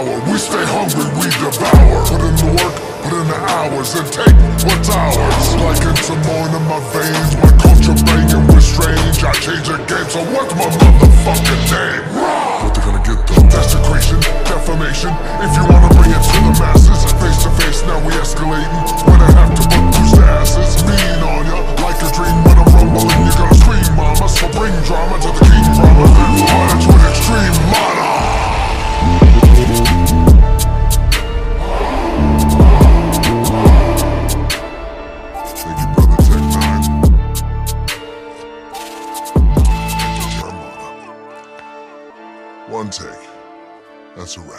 power. We stay hungry, we devour. Put in the work, put in the hours, and take what's ours. Like it's a morning in my veins, my culture banging, we're strange. I change the game, so what's my motherfucking name? What they gonna get though? Desecration, defamation. If you wanna bring it to the masses, face to face, now we escalating. One take. That's a wrap.